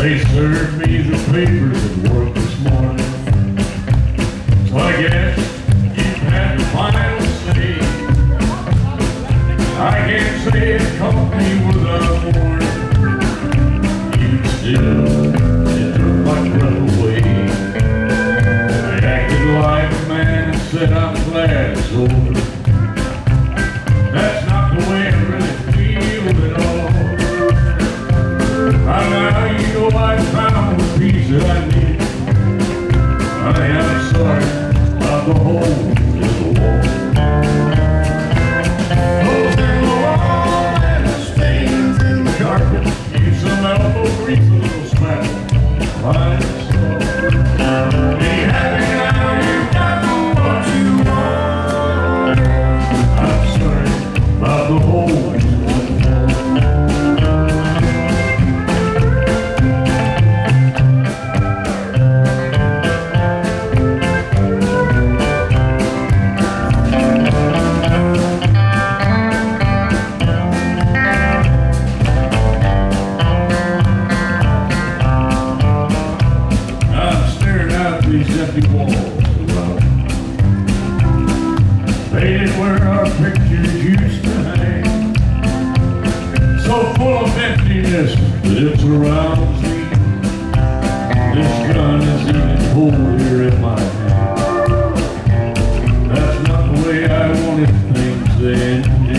They served me the papers at work this morning. So I guess it had the final say. I can't say it caught me without warning. You still, it my breath. I acted like a man and said I'm glad it's over. Fine where our pictures used to hang. So full of emptiness that surrounds me. This gun is even cold here in my hand. That's not the way I wanted things then.